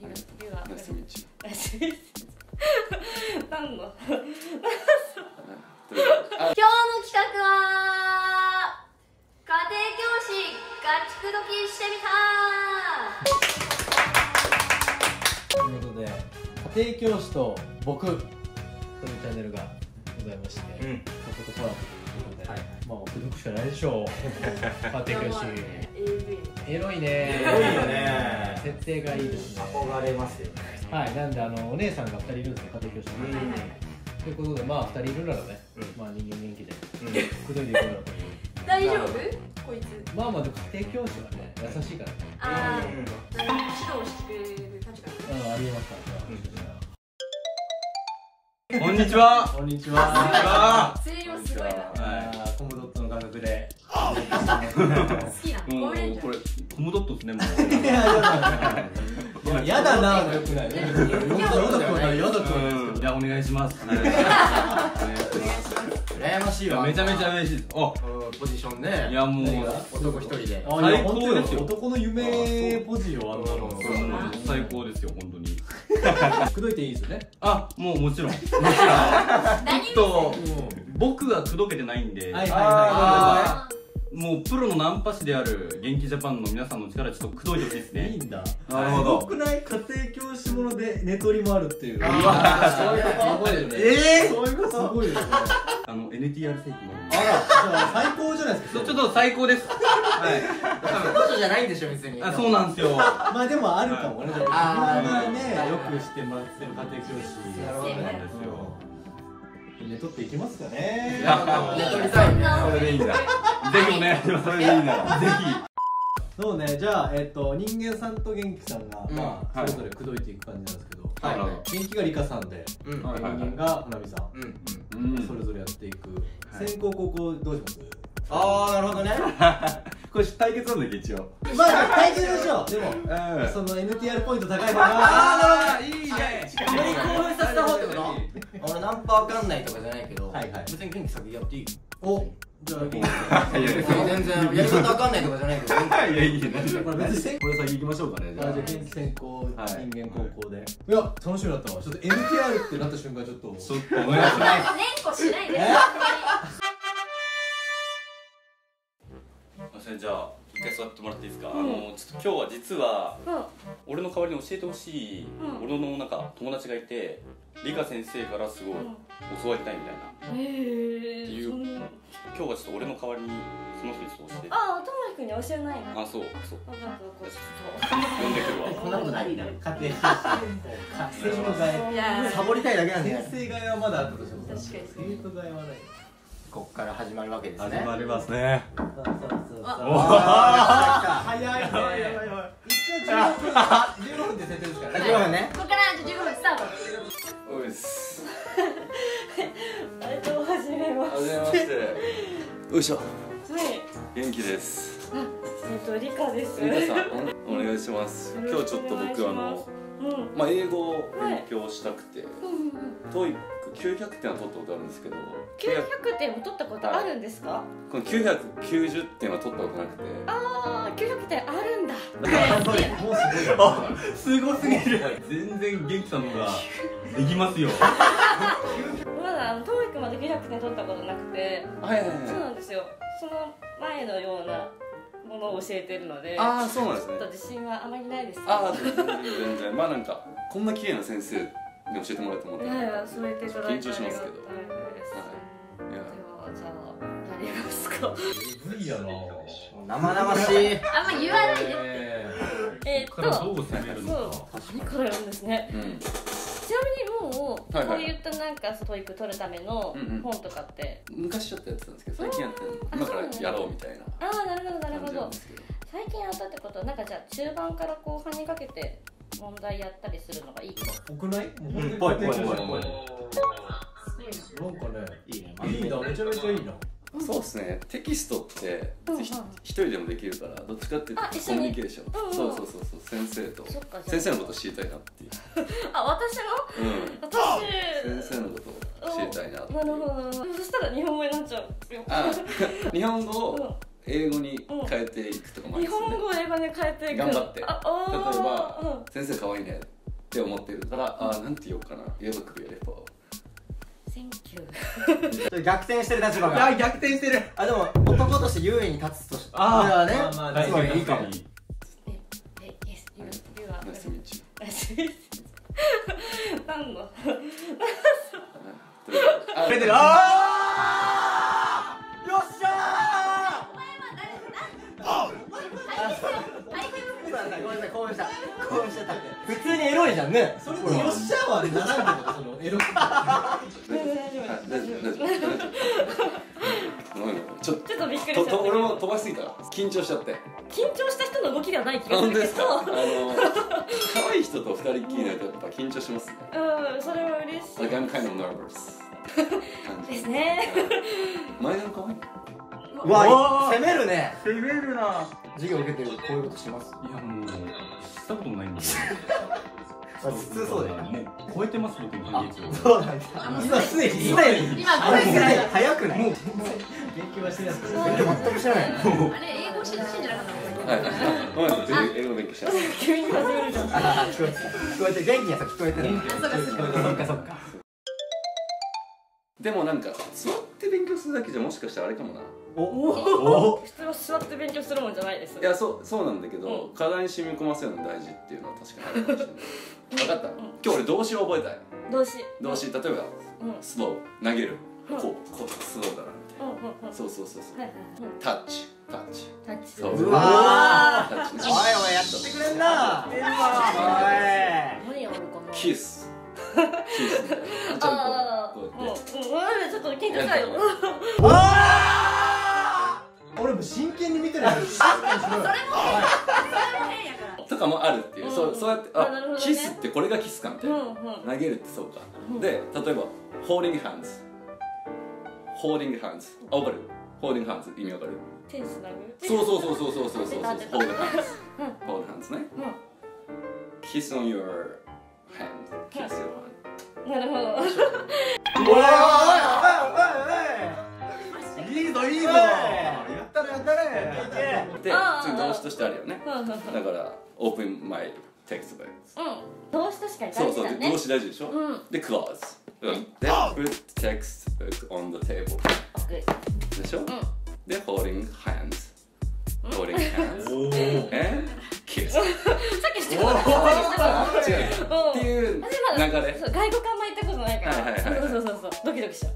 ゆゆがナイスミーチ何のあ 今日の企画は家庭教師ガチクドキしてみたということで家庭教師と僕というチャンネルがございまして、うん。そことコラボということで、はいまあ送るくしかないでしょう。家庭教師。エロいねエロいよね設定がいいですね。憧れますよねはいなんであのお姉さんが2人いるんですよ家庭教師に、うん。ということでまあ2人いるならね、うん。まあ人間元気でうん。口説いていこうかなという大丈夫？こいつ。まあまあでも家庭教師はね優しいからね。あーうん。指導してくれる立場あのありえますからね、こんにちは。こんにちこんにちは。声量すごいな。好あーコムドットの画角できなこれ。コムドットですねもいやいややだなよくないねやだくじゃあお願いしますお願いし羨ましいわ。ますめちゃめちゃ嬉しいです。あうんポジションね。いやもう。男一人で。あ最高ですよ。男の夢ポジよあんなの。最高ですよ本当に。口説いていいですよね。あもうもちろん。もちろん。何ちょっと僕が口説けてないんで、はいはいあもうプロのナンパ師である元気ジャパンの皆さんの力でちょっと口説いてほしいですね。いいんだ。なるほど。すごくない？家庭教師もので寝取りもあるっていう。うわそういうこと。すごいよねえそういうこと？すごいですね。あの NTR 正規もあら最高じゃないですか。ちょっと最高です。はい。彼女じゃないんでしょ別に。あそうなんですよ。まあでもあるかもね。あー自分がね。よくしてもらってる家庭教師なるほどねそうなんですよ寝取っていきますかね。寝取りたいね。それでいいんだ。ぜひお願いしますそれでいいならぜそうね。じゃあえっと人間さんと元気さんがうん。まあはい。それぞれ口説いていく感じなんですけど。はい。はい。元気がリカさんで人間が花火さん。うん。ひうん。それぞれやっていく。はい。先攻後攻どうします？ああなるほどね。これ対決なんだけど一応。まあ対決でしょう。でも。うん。その NTR ポイント高い方があーなるほど。いいね。より興奮させた方ってこと？俺ナンパわかんないとかじゃないけどはいはい。別に元気先やっていいお。じゃあ いやいや別に。全然やり方わかんないとかじゃないけど いやいや何これ別に先これ先行きましょうかねあ。じゃあ元気先行はい。人間高校で。い。や楽しみだったわ。ちょっと NTR ってなった瞬間ちょっと。ちょっとお願いします連呼しないでそれじゃあ一回座ってもらっていいですか、うん。あのちょっと今日は実はうん。俺の代わりに教えてほしい、うん。俺のなんか友達がいて理科先生からすごい教わりたいみたいな、へえっていうそんな。今日はちょっと俺の代わりにその人にちょっと教えて。ああともくんに教えないの？あそうそう。分かった分かった。呼んでくるわ。こんなことないだろ家庭。教師生徒替いやえサボりたいだけなんだよ。先生替えはまだあったとしても。確かに。生徒替えはないこっから始まるわけですね。りますね。そうそうそう。そうあ早いねやばいやばい。やばい一応15分15分で設定ですからね。15分ね。ここから15分スタート。おいっす。えっと始めます。はじめましてよいしょ。はい元気です。えっと理科です皆さんお願いします。今日ちょっと僕あのまあ英語を勉強したくて、うん TOEIC 900点は取ったことあるんですけど。900点も取ったことあるんですか？この990点は取ったことなくて。ああ900点あるんだ。もうすごいよすごすぎる。全然元気さんの方ができますよ。まだあのトーイックまで900点取ったことなくてはいはいそうなんですよ。その前のようなものを教えてるのでああそうなんですね。ちょっと自信はあまりないですああ全然全然。まあなんかこんな綺麗な先生に教えてもらえると思って。いやいやそう言っていただいて緊張しますけど。はいではじゃあやりますか？無理やな生々しい。あんま言わないで。えーっここからどう攻めるのそうか何からやるんですね。うん。ちなみにもうはいはい。こういったなんか TOEIC 取るための本とかって？昔ちょっとやってたんですけど最近やって今からやろうみたいなああなるほどなるほど。最近やったってことはなんかじゃあ中盤から後半にかけて問題やったりするのがいいとぽくない？もううん。本当にぽいぽいぽい。なんかねいいね。いいなめちゃめちゃいいなそうですね。テキストって一人でもできるからどっちかっていうとコミュニケーションそうそうそうそう先生と先生のこと知りたいなっていうあ私のうん私先生のことを知りたいなってなるほどなるほどそしたら日本語になっちゃう日本語を、英語に変えていくとかもあり日本語を英語に変えていく。頑張って。例えーば、先生可愛いねって思ってる。から、あなんて言おうかな。言えばくれれば。うん Thank you 逆転してる立場が。いや逆転してる。あでも男として優位に立つとしてあー。これはね、まあまあつまりいいかも。yes you you are ナイスミーチ何のあ出てるあ普通にエロいじゃんね。それ。でよっしゃーはねならんけどそのエロく。あ大丈夫ちょっとびっくりしとちゃっ俺も飛ばしすぎた緊張しちゃって緊張した人の動きではない気がす本るけど。当ですかあの可愛い人と二人っきりになるとやっぱ緊張しますね。うんそれは嬉し Like I'm kind of nervous いです。ね。前田も可愛いうわ攻めるね。攻めるな。授業受けてるこういうことします？いやもうしたこともないんで。普通そうだよね。もう超えてます僕の半月を。そうなんだ今すでにすでに今これぐらい。だ早くない？研究はしてないです。けど勉強全くしてない。あれ英語し信じなかったはいはい。ごめんなさい英語勉強した急に始めるじゃん聞こえて聞こえて元気にやつ聞こえてる。そうかそうか。そっかそっかでもなんか座って勉強するだけじゃもしかしたらあれかもな。お普通は座って勉強するもんじゃないです。いやそうそうなんだけど、うん。課題に染み込ませるの大事っていうのは確かにあるかもしれない。分かった、今日俺動詞を覚えたい動詞。動詞。例えばうん。うんスロー投げる。うん。こうこうスローだな。うんうんそうそうそうそう。はいはいうんタッチ。タッチ。タッチ。そう。うわタッチね。おいおいやってくれんな。おい。何やるかなキスちょっと緊張したよ俺も真剣に見てるよとかもあるっていう、そうそうやってあキスってこれがキスかみたいな、投げるってそうか、うんで例えば holding hands holding hands あ分かる holding hands 意味わかる手つなぐそうそうそうそう。そうそうそうそう当てた hold hands うん。hold hands ね。うん。kiss on your hand kiss your はなるほどおい。おい。おい。おい。い。い。ぞい。い。ぞやったらやったらで次動詞としてあるよねだからオープンマイテクストイうん動詞確か大事だねそうそう動詞大事でしょ、う、でクローズで、put text on the table でしょ、ん、で、holding hands holding hands おえ kiss さっきしてた。っていう流れ。そう外国あんま行ったことないから。はいはいはいはい。そうそうそうそう。ドキドキしちゃう。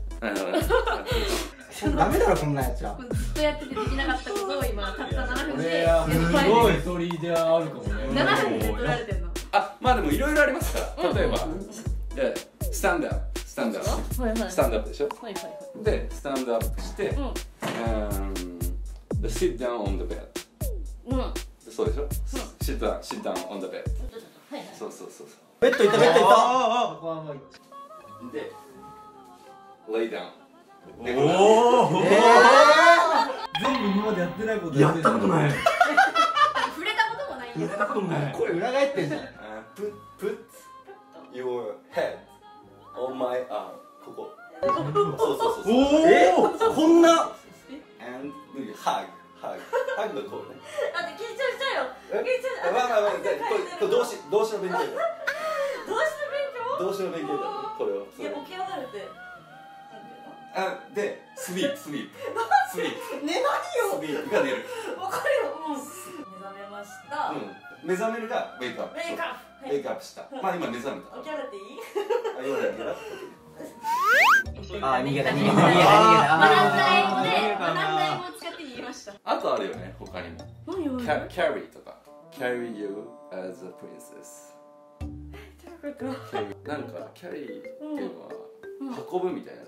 ダメだろこんなやつはずっとやっててできなかったことを今たった7分でこれはすごいストーリーであるかもね。7分で取られてんの。あまあでもいろいろありますから。例えばでスタンドアップスタンド。アッスタンドアップでしょ？はいはいでスタンドアップしてうん。うんで sit down on the bed うんそうでしょ？sit down sit down on the bed はいはい。そうそうそうそベッド行ったベッド行った。あここはもううで lay down でおお全部今までやってないことやったことない。触れたこともないんだやったことない。これ裏返ってんじゃん。Uh, put put your head on my arm ここ。そうそうそうそう。え？こんな？and maybe hug hug hug がこうね。だって緊張しちゃうよ。え？緊張しちゃうまあまあまあこれこれ動詞動詞の勉強だうして勉強？動詞の勉強だよねこれを。いや起き上がるって。あでスリープスリープスリープね何スリープが出る。よわかるよ。うん。目覚めました。うん。目覚めるがウェイクアップメイクアップウェイクアップした。まあ今目覚めた。起き上がっていい？あ今だけだあ逃げた逃げた逃げた逃げた。学んあだ英語でー学んだ英語を使って逃げました。あとあるよね他にも。何よ Ca- carry とか。Carry you as a princess なんか carry っていうのは運ぶみたいな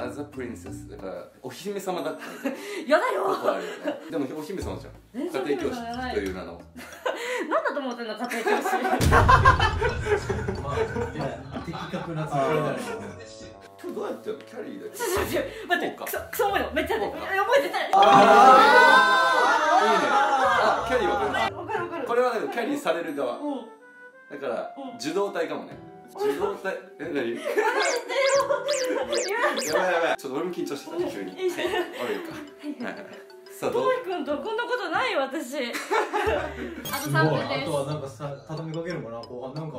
as a princess だからお姫様だって やだよ。とこあるよね。でもお姫様じゃん。家庭教師とい。う名の。なんだと思ってんの家庭教師 的確なツッコミだね今日どうやってキャリーだけちょっと待って待ってクソクソ重い。のめっちゃ重い覚えてない。いいね。あキャリーわかる。わかるわかる。これはねキャリーされる側。うん。だからうん。受動体かもね。受動体え何？やばいやばい。ちょっと俺も緊張してた急に。はい。悪い。かはいはいさあどうトイ君とこんなことないよ私。あ とすごい。3分あです。とはなんかさ畳みかけるかな後半なんか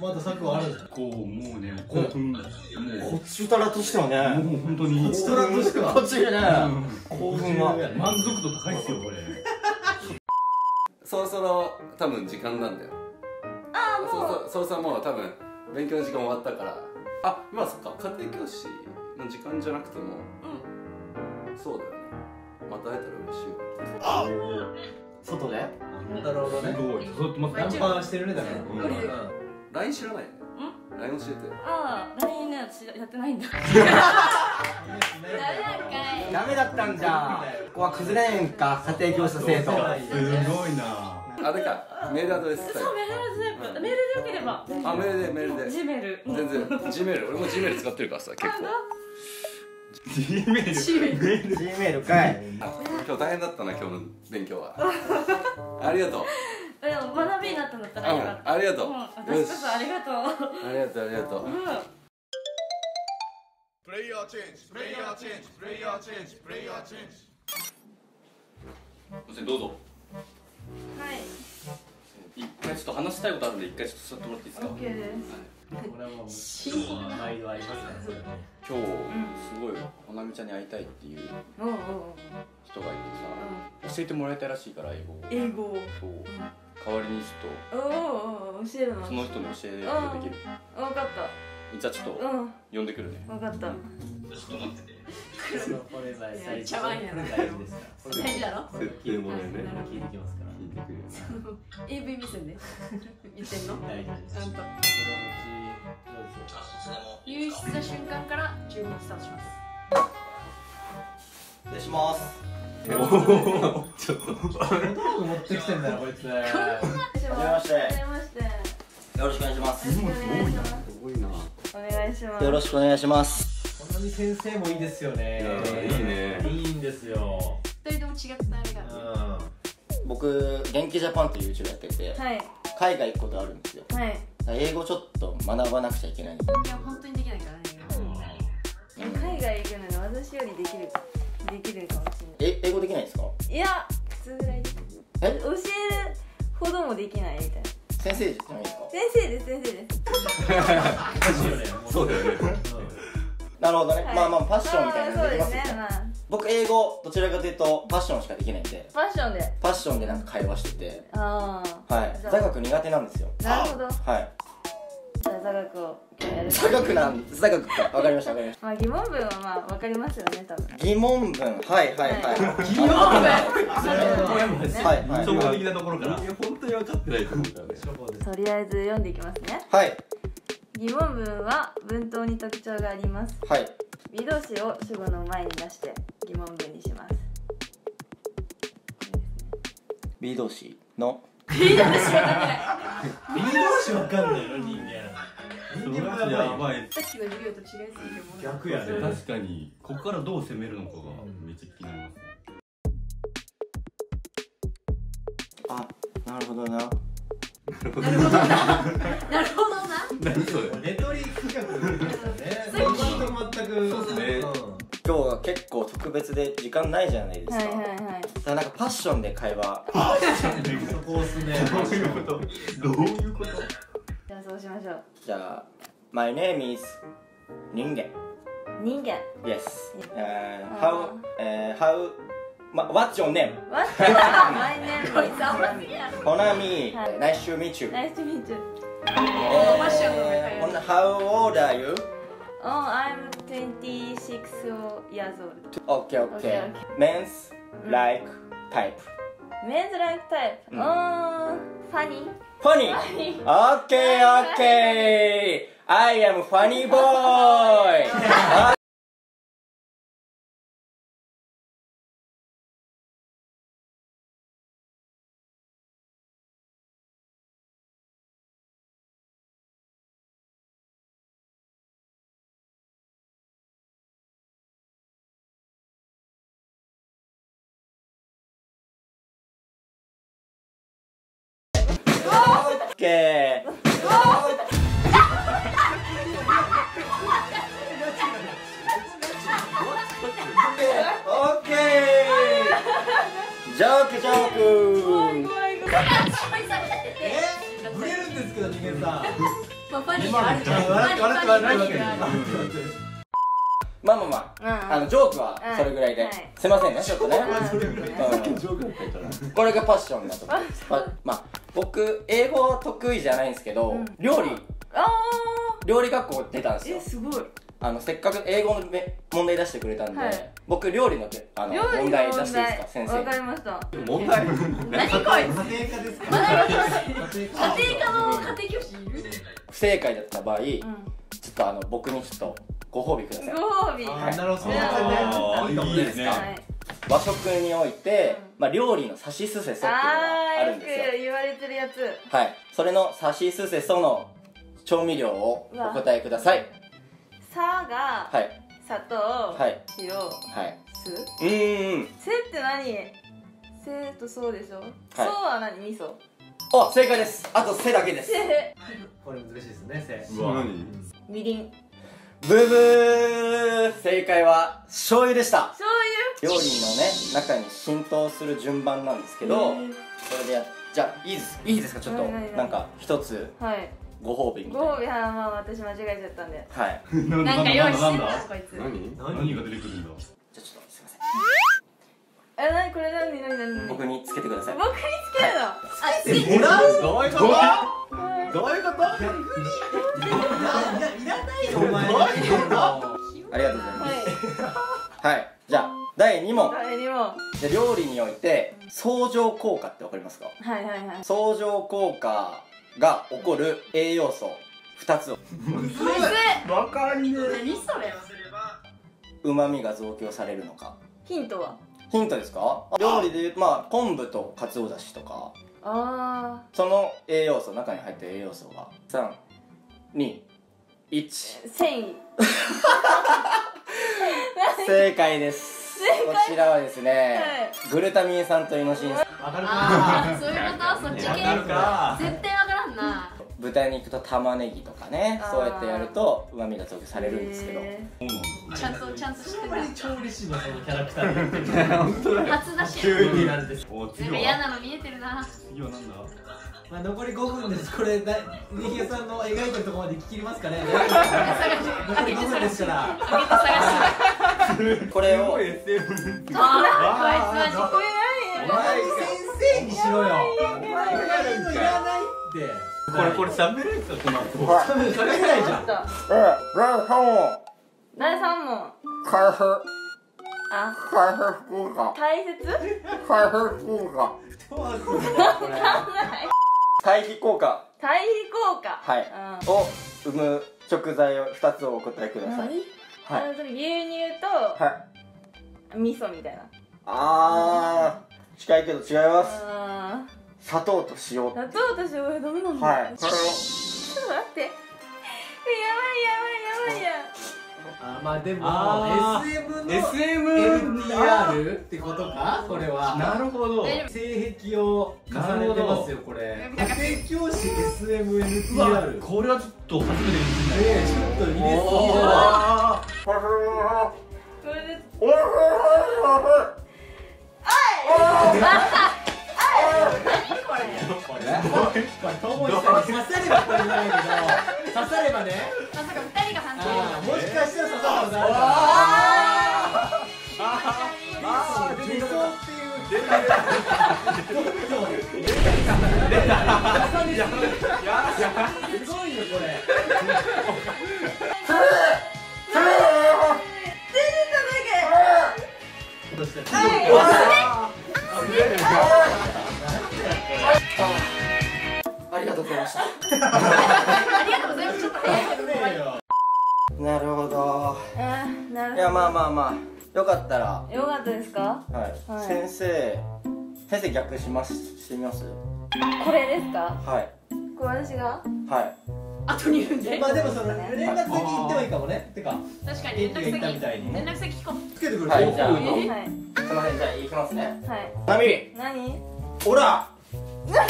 まだ策はある。んじゃこうもうね興奮もうこちとらとしてはね。もう本当に。こちとらとしては。こっちでね興奮は満足度高いっすよこれ。そろそろ多分時間なんだよ。ああもう。そうそうそろそろもう多分勉強の時間終わったから。あまあそっか家庭教師の時間じゃなくても。そうだよねまた会えたら嬉しいよ。外で？なるほどね。すごい。誘ってますねナンパしてるねだから。LINE 知らない ?LINE 教えてああ LINE ね私。やってないんだ。ダメだったんじゃここは崩れんか家庭教師の生徒。すごいな。あれかメールアドレスそうメールアドレスメールでよければ。あメールでメールで。ジメル。全然。G メール。俺も G メール使ってるからさ結構 G メール G メール G メールかい。今日大変だったな今日の勉強は。ありがとう。でも学びになったんだったらよかっうんたありがとう。うん私こそありがとう。ありがとうありがとう。うん。Player change, player change, player change, player change. どうぞ。はい。一回ちょっと話したいことあるんで一回ちょっと座ってもらっていいですか？OK ですこれはもう毎度あります今日すごいほなみちゃんに会いたいっていう人がいてさ教えてもらいたいらしいから英語を。英語そう。代わりにちょっおうおうおう教えるその人に教えることできる。分かっじゃあちょったとうん。呼んでくるね。分かった。これがめっちゃワインやな。これ大事です。からこれ大事だろ？設定もね。聞いてきますからくるよ AV 目線で。言ってんの？ですちゃんと。そのうち入室した瞬間から注文スタートします。失礼します。どういうこと。持ってきてんだよこいつはじめまして。よろしくお願いします。よろしくお願いしますすごいな。お願いします。よろしくお願いします。本当に先生もいいですよね。いいね。いいんですよ僕元気ジャパンっていう YouTube やっててはい。海外行くことあるんですよ。はい。英語ちょっと学ばなくちゃいけないいや本当にできないからね海外行くのに私よりできるできるかもしえ英語できないですか？れないいや普通ぐらいできるえ？教えるほどもできないみたいな。先生じゃないですか？先生です先生です。そうだよね。なるほどね、はい。まあまあファッションみたいなあーそうでのできますすよねね。まあ僕英語どちらかというとファッションしかできないんでファッションで？ファッションでなんか会話しててああはい。座学苦手なんですよ。なるほど。はい。じゃあ座学を今日やる。座学なん座学か。わかりましたわかりました。まあ疑問文はまあわかりますよね多分。疑問文。はいはいはい。疑問文？はいはい。はい総合的なところから。いや本当に分かってないと思うからね。とりあえず読んでいきますね。はい。疑問文は文頭に特徴があります。はい微動詞を主語の前に出して疑問文にします。B 動詞の B 動詞わかんないの人間。人間もやばいさっきの授業と違いすぎて逆やね。確かにここからどう攻めるのかがめっちゃ気になりますね。あなるほどななるほどな。なるほどな。何それ？レトリ企画。ですよねそこと全くそう。ですね今日は結構特別で時間ないじゃないですか、はいはいはい。だからなんかパッションで会話。そこ押すねどういうこと？どういうこと？じゃあそうしましょう。じゃあ My name is 人間人間 Yes、uh, How、uh, How Ma- What's your name? What? My name こいつあんま好きやコナミ、はい Nice to meet you、Nice to meet you ファッションの上からこんな How old are you? Oh, I'm 26 years old Okay, okay. Okay, Men's like type. Men's like type うん Oh, funny Funny. Okay, okay. I am funny boy. ケー。オッケー。ジョークジョーク怖い怖い怖いえ？ブレるんですけど人間さんまあまあまあまあ、あのジョークはそれぐらいで、うんはいすいませんねちょっとね、これがパッションだとまあ僕英語得意じゃないんですけど、料理。あ料理学校出たんですよ。ーえすごい。あのせっかく英語のめ問題出してくれたんで、はい。僕料理のてあの料理の問題出していいですか？先わか生りました。問題？何こいつ？家庭科ですか？家家庭科の家庭教師いる？不正解だった場合、ちょうんっとあの僕にちょっとご褒美ください。ご褒美。あはーなるほどい。いですね和食において、うんまあ、料理のさしすせそっていうのがあるんですよ。言われてるやつ。はい。それのさしすせその調味料をお答えください。さがはい。砂糖はい。塩はい。酢うーんせって何？せとそうでしょ？そうは何？味噌。あ正解です。あと「せ」だけです。せ これ難しいですねせ。うわ。何みりんブブー。正解は醤油でした。醤料理のね中に浸透する順番なんですけどそれでやじゃあいいですいいですか？ちょっと。はいはいはい。なんか一つ油はい。ご褒美みたいな。ご褒美？はまあ私間違えちゃったんで。はい。なんか用意してんだだ？こいつ。何？何が出てくるんだ？じゃあちょっとすいませんえ何？これ何？何？何？何？僕につけてください。僕につけるの？あついもらうどういうことはいどういうこと？逆にいやいらないよお前どういうこと？ありがとうございますはい。はい。じゃあ第2問。誰にもはで料理において相乗効果ってわかりますか？いはいはい。相乗効果が起こる栄養素2つを。わかんね何それ？うまみが増強されるのか。ヒントは？ヒントですか？料理でいうとまあ昆布とかつおだしとかあその栄養素中に入ってる栄養素が321ー繊維。正解です。こちらはですね、グルタミン酸とイノシン酸。わかるか。ああそういうこと？そっち系？絶対わからんな豚肉と玉ねぎとかねそうやってやるとうまみが増強されるんですけど。へちゃんとちゃんと知ってあんまり調理師のそのキャラクターがた初出し急になんです。嫌なの見えてるな。次はなんだ？まあ残り5分です。これだ新平さんの描いてるところまで聞き切りますかね。残り5分ですから。これをああこいつマジこれお前先生にしろよ。お前いらないって。これこれ喋れるかこの後喋れない。じゃん何え第3問第3問開封あ開封福岡大切開封福岡。どうすんだよこれ対比効果対比効果はい。うん。を生む食材を2つをお答えください。何はい。あのそれ牛乳とはい。味噌みたいな。あー。近いけど違います。あ砂糖と塩。ー砂糖と塩はダメなんだはい。ちょっと待って。やばいやばいやばいやあまあでも SM の SM LDR ってことか？これは。なるほど。性癖を重ねてますよこれ家庭教師 SMNTR うわこれはちょっと初めて見たねえちょっと入れすぎじゃあこれでないこれともしさんに刺さればこれじゃないけど刺さればねまさか二人が反対もしかしたら刺さることあるあー女装っていうすごいよこれ先生逆します？してみます？これですか？はい。これ私が？はい。後で。まあでもその連絡先言ってもいいかもね。てか確かに連絡言ったみたいに。先連絡先聞こう。つけてくれはい。じゃあはい。すいませんじゃあ行きますね。はい。ナミ。何？ほら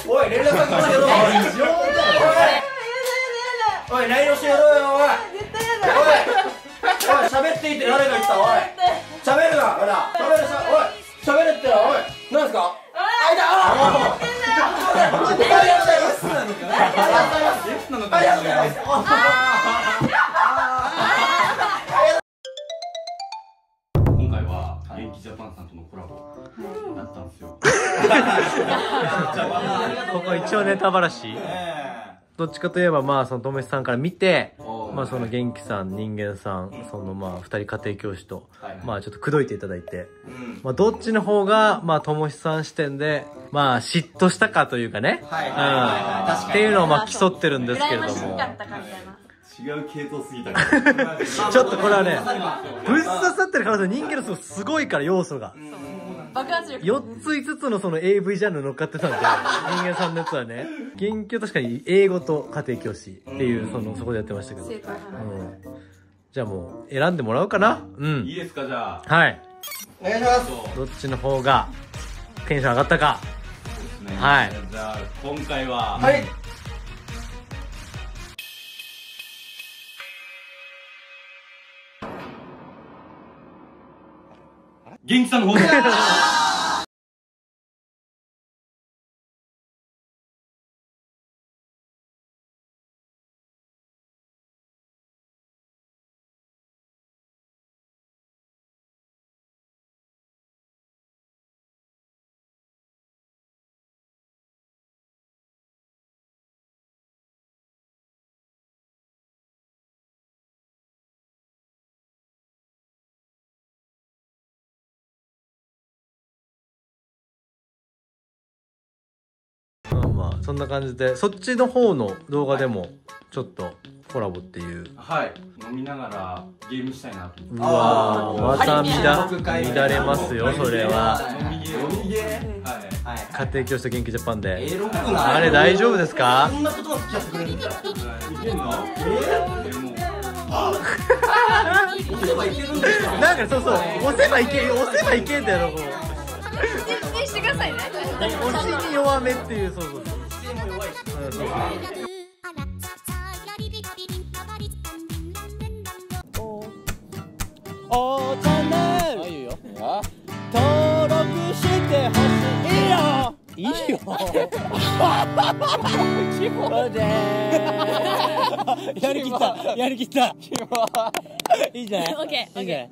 おい連絡先教えろ異常だよおい。おい LINE 教えろよおい。絶対やだ。おい。おい喋っていいって誰が言った？おい。喋るな。ほら喋るさおい。喋れっておい。なんですか？なのかもしれない今回は元気ジャパンさんとのコラボだったんですよここ一応ネタばらしどっちかといえばまあそのともしさんから見てまあその元気さん人間さんそのまあ二人家庭教師とまあちょっと口説いていただいてまあどっちの方がまあともしさん視点でまあ嫉妬したかというかね。はいはいはいはい。確かにうんっていうのをまあ競ってるんですけれども。かった感じあります違う系統すぎたからちょっとこれはねぶっ刺さってる可能性人間の層すごいから要素が爆発力。4つ5つのその AV ジャンル乗っかってたんで人間さんのやつはね研究確かに英語と家庭教師っていうそのそこでやってましたけど、うん、じゃあもう選んでもらおうかな。うん。いいですかじゃあ。はい。お願いします。どっちの方がテンション上がったか。ね。はい。じゃあ今回ははい元気さんの方で。まあまあそんな感じでそっちの方の動画でもちょっとコラボっていう。はい。飲みながらゲームしたいなと思って。うわーまた乱ー乱れますよそれは。飲みゲー。飲みゲー。はい。はい家庭教師と元気ジャパンで。エロくな。いあれ大丈夫ですか？こんなことも付き合ってくれるんだいけんの？えー、もう。押せばいけるんですかなんかそうそう押せばいけ押せばいけんだよこうしてくださいね押しに弱めっていうそうそうそう姿勢も弱いしうんそうおチャンネル。いいよ登録してほしいよいいよそれでやりきったやりきったいいじゃないオッケーいいじゃない